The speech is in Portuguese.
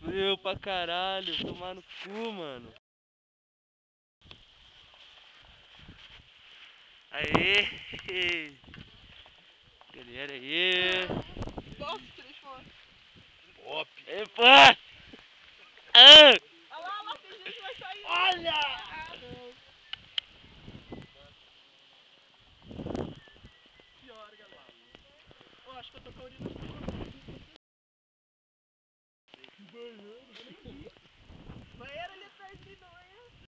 Doeu pra caralho, tomar no cu, mano. Aê! Galera aí! Nossa, três fora. Pop. Epa! Ah! Olha lá, lá, tem gente que vai sair. Olha! Não. Pior, galera. Eu acho que eu tô com a urina really good.